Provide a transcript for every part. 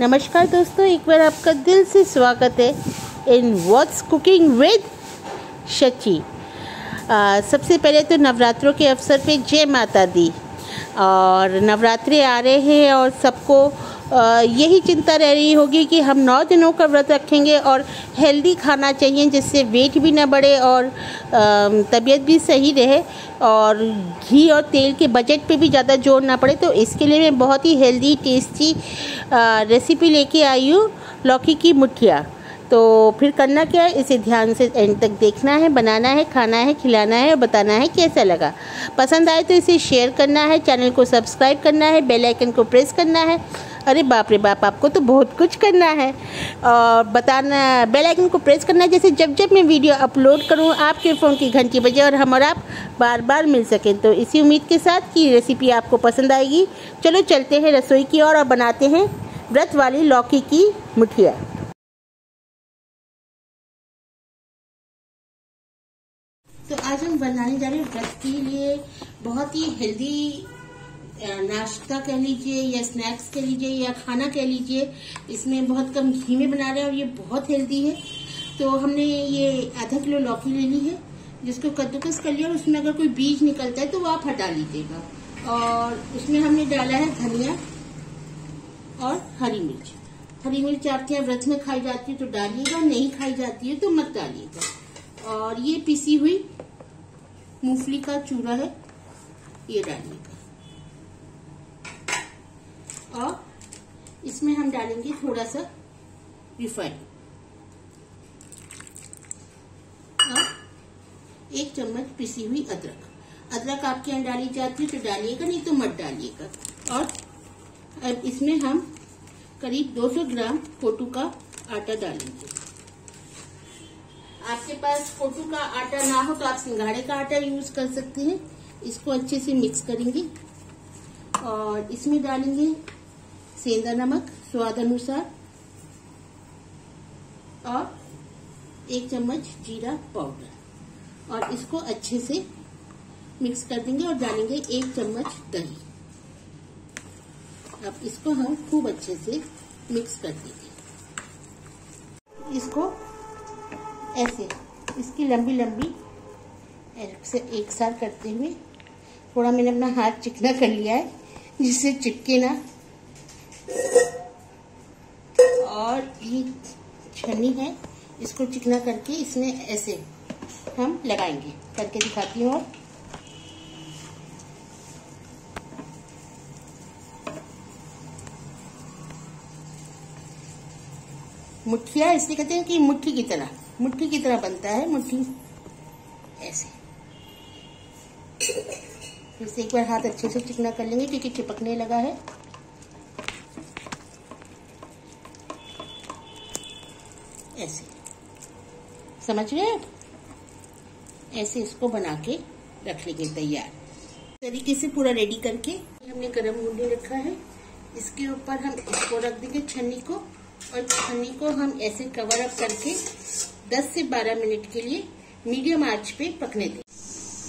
नमस्कार दोस्तों, एक बार आपका दिल से स्वागत है in what's cooking with Shachi सबसे पहले तो नवरात्रों के अवसर पे जय माता दी। और नवरात्रि आ रहे हैं और सबको यही चिंता रह रही होगी कि हम नौ दिनों का व्रत रखेंगे और हेल्दी खाना चाहिए जिससे वेट भी ना बढ़े और तबीयत भी सही रहे और घी और तेल के बजट पे भी ज़्यादा ज़ोर ना पड़े। तो इसके लिए मैं बहुत ही हेल्दी, टेस्टी रेसिपी लेके आई हूँ, लौकी की मुठिया। तो फिर करना क्या है? इसे ध्यान से एंड तक देखना है, बनाना है, खाना है, खिलाना है और बताना है कैसा लगा। पसंद आए तो इसे शेयर करना है चैनल को सब्सक्राइब करना है बेल आइकन को प्रेस करना है। अरे बाप रे बाप, आपको तो बहुत कुछ करना है। और बताना बेल आइकन को प्रेस करना है जैसे जब जब मैं वीडियो अपलोड करूँ आपके फ़ोन की घंटी बजे और हम और आप बार बार मिल सकें तो इसी उम्मीद के साथ कि रेसिपी आपको पसंद आएगी। चलो चलते हैं रसोई की ओर और बनाते हैं व्रत वाली लौकी की मुठिया। तो आज हम बनाने जा रहे हैं व्रत के लिए बहुत ही हेल्दी नाश्ता कह लीजिए या स्नैक्स कह लीजिए या खाना कह लीजिए, इसमें बहुत कम घी में बना रहे हैं और ये बहुत हेल्दी है। तो हमने ये आधा किलो लौकी ले ली है, जिसको कद्दूकस कर लिया और उसमें अगर कोई बीज निकलता है तो वो आप हटा लीजिएगा। और उसमें हमने डाला है धनिया और हरी मिर्च। हरी मिर्च आपके यहाँ व्रत में खाई जाती है तो डालिएगा, नहीं खाई जाती है तो मत डालिएगा। और ये पिसी हुई मूंगफली का चूरा है, ये डालिएगा और इसमें हम डालेंगे थोड़ा सा रिफाइंड और एक चम्मच पिसी हुई अदरक। अदरक आपके यहाँ डाली जाती है तो डालिएगा, नहीं तो मत डालिएगा। और अब इसमें हम करीब 200 ग्राम कोटू का आटा डालेंगे। आपके पास कोटू का आटा ना हो तो आप सिंगाड़े का आटा यूज़ कर सकते हैं। इसको अच्छे से मिक्स करेंगे और इसमें डालेंगे सेंधा नमक, स्वाद अनुसार, और एक चम्मच जीरा पाउडर। और इसको अच्छे से मिक्स कर देंगे और डालेंगे एक चम्मच दही। अब इसको हम खूब अच्छे से मिक्स कर देंगे। इसको ऐसे, इसकी लंबी लंबी से एक साथ करते हुए, थोड़ा मैंने अपना हाथ चिकना कर लिया है, जिससे चिपके ना और ये छनी है, इसको चिकना करके इसमें ऐसे हम लगाएँगे। करके दिखाती हूँ। मुठिया इसलिए कहते हैं कि मुट्ठी की तरह। मुट्ठी की तरह बनता है मुट्ठी ऐसे। फिर से एक बार हाथ अच्छे से चिकना कर लेंगे, क्योंकि चिपकने लगा है। ऐसे। समझ रहे हैं? ऐसे इसको बना के रख लेंगे तैयार तरीके से पूरा रेडी करके हमने गरम गुंडी रखा है। इसके ऊपर हम इसको रख देंगे छन्नी को। और छन्नी को हम ऐसे कवर अप करके 10 से 12 मिनट के लिए मीडियम आँच पे पकने दें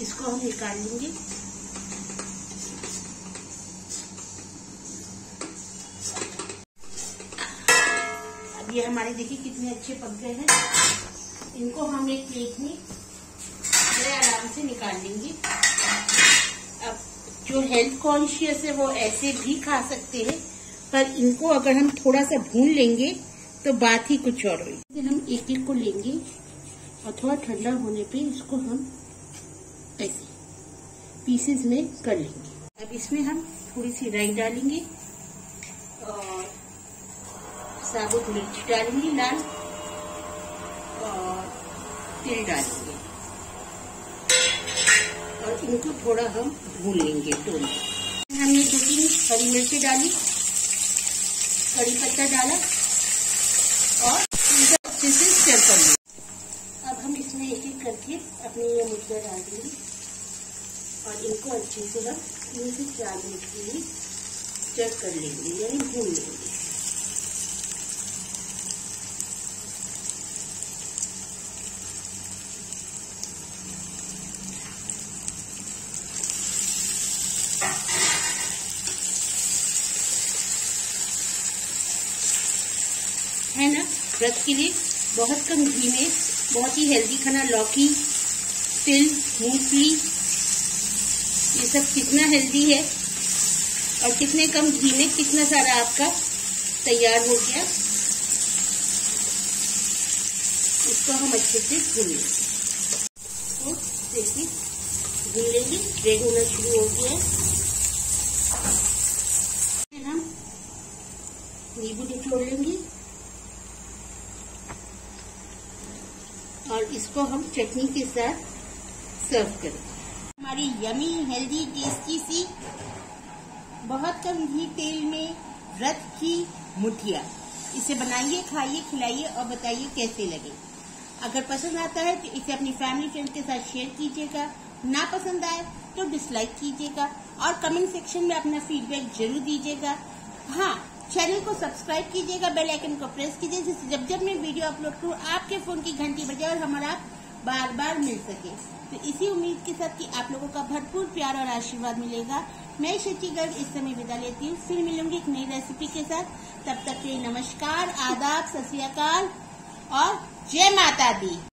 इसको हम निकाल लेंगे। ये हमारे देखिए कितने अच्छे पक गए हैं। इनको हम एक प्लेट में बड़े आराम से निकाल लेंगे। अब जो हेल्थ कॉन्शियस है वो ऐसे भी खा सकते हैं, पर इनको अगर हम थोड़ा सा भून लेंगे तो बात ही कुछ और हुई हम एक एक को लेंगे, और थोड़ा ठंडा होने पे इसको हम ऐसे पीसेस में कर लेंगे। अब इसमें हम थोड़ी सी राई डालेंगे। साबुत मिर्च डालेंगे, लाल और तिल डालेंगे। और इनको थोड़ा हम भून लेंगे दोनों हमने दो तीन हरी मिर्ची डाली, कड़ी पत्ता डाला और इनको अच्छे से स्टर कर लिया। अब हम इसमें एक एक करके अपनी ये मुर्गियाँ डाल देंगे और इनको अच्छे से हम तीन से चार मिनट के लिए स्टर कर लेंगे, यानी भून लेंगे। है ना? व्रत के लिए बहुत कम घी में बहुत ही हेल्दी खाना, लौकी, तिल, मूंगफली, ये सब कितना हेल्दी है? और कितने कम घी में कितना सारा आपका तैयार हो गया? इसको हम अच्छे से भून लेंगे तो देखिए, भून लेंगे रेड होना शुरू हो गया हम नींबू निचोड़ लेंगे और इसको हम चटनी के साथ सर्व करें। हमारी यमी हेल्दी टेस्टी सी, बहुत कम घी तेल में व्रत की मुठिया। इसे बनाइए, खाइए, खिलाइए और बताइए कैसे लगे। अगर पसंद आता है तो इसे अपनी फैमिली फ्रेंड्स के साथ शेयर कीजिएगा। ना पसंद आए तो डिसलाइक कीजिएगा और कमेंट सेक्शन में अपना फीडबैक ज़रूर दीजिएगा। हाँ चैनल को सब्सक्राइब कीजिएगा, बेल आइकन को प्रेस कीजिए, जिससे जब जब मैं वीडियो अपलोड करूँ, आपके फ़ोन की घंटी बजे और हमारा बार बार मिल सके। तो इसी उम्मीद के साथ कि आप लोगों का भरपूर प्यार और आशीर्वाद मिलेगा। मैं शची गर्ग इस समय विदा लेती हूँ। फिर मिलूँगी एक नई रेसिपी के साथ। तब तक के नमस्कार, आदाब, सत और जय माता दी।